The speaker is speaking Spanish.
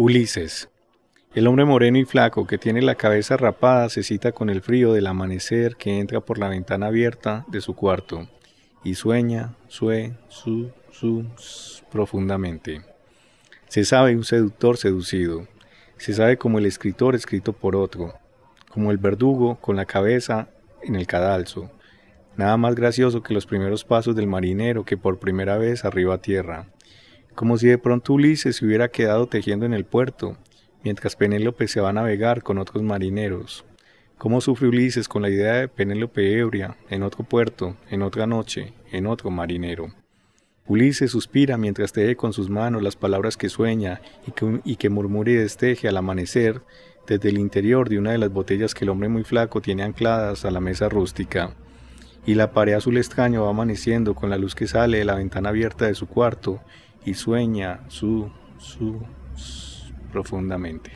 Ulises. El hombre moreno y flaco que tiene la cabeza rapada se cita con el frío del amanecer que entra por la ventana abierta de su cuarto y sueña, sue, su, su, profundamente. Se sabe un seductor seducido, se sabe como el escritor escrito por otro, como el verdugo con la cabeza en el cadalso. Nada más gracioso que los primeros pasos del marinero que por primera vez arriba a tierra como si de pronto Ulises se hubiera quedado tejiendo en el puerto, mientras Penélope se va a navegar con otros marineros. Cómo sufre Ulises con la idea de Penélope ebria, en otro puerto, en otra noche, en otro marinero. Ulises suspira mientras teje con sus manos las palabras que sueña y que, y que murmura y desteje al amanecer desde el interior de una de las botellas que el hombre muy flaco tiene ancladas a la mesa rústica. Y la pared azul extraño va amaneciendo con la luz que sale de la ventana abierta de su cuarto y sueña su, su, profundamente.